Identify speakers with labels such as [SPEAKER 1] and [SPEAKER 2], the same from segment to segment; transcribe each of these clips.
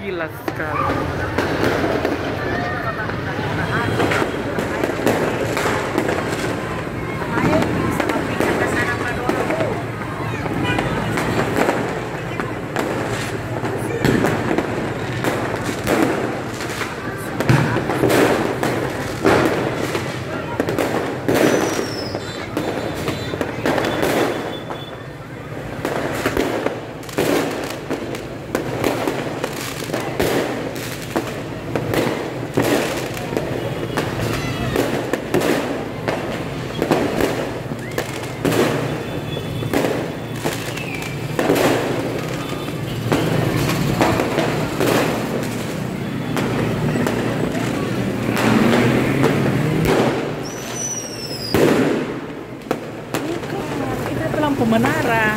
[SPEAKER 1] Gila sekali. Menara.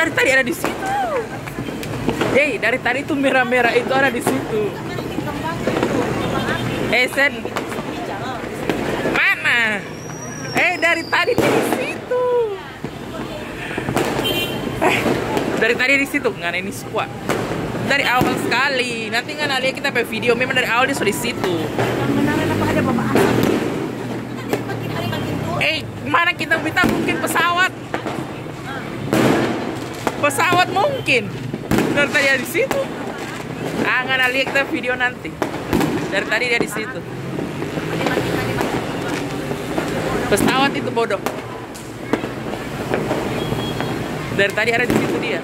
[SPEAKER 1] Dari tadi ada di situ. Hei, dari tadi tuh merah-merah itu ada di situ. Eh, Sen. Mana? Eh, dari tadi di situ. Eh, dari tadi di situ nggak ada ini squad. Dari awal sekali. Nanti nggak lihat kita pakai video. Memang dari awal dia sudah di situ. Eh, mana kita kita mungkin pesawat? Pesawat mungkin. Dari tadi di situ. Ah, nggak lihat kita video nanti. Dari tadi dia di situ. Pesawat itu bodoh. Dari tadi ada di situ dia.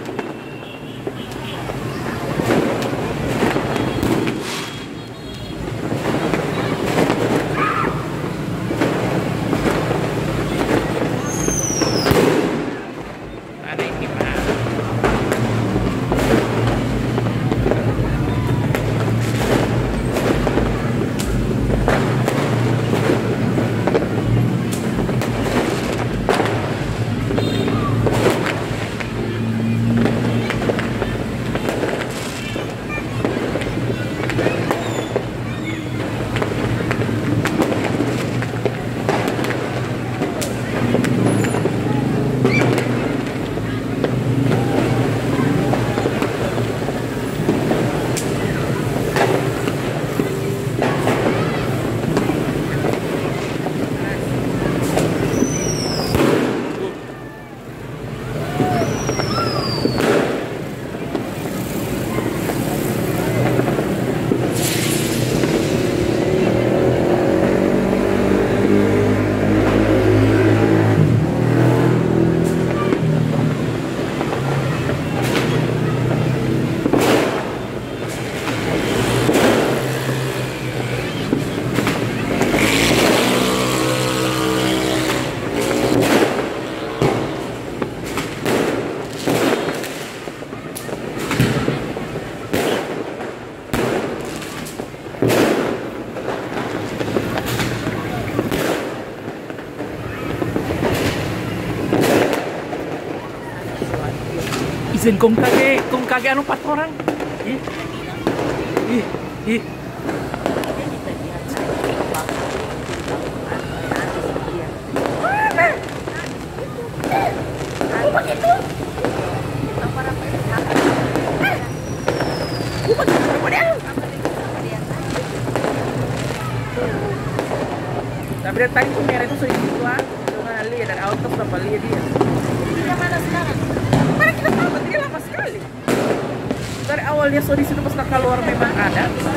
[SPEAKER 1] Sin kung kage, kung kage ano pat orang. Ih. Ih, ih. Tapi tadi tuh merah itu sudah gitu ah. Cuma lihat dari auto berapa lihat dia.
[SPEAKER 2] Dia mana sekarang?
[SPEAKER 1] Mana kita tahu dia lama sekali. Dia so di situ pas nak keluar memang ada.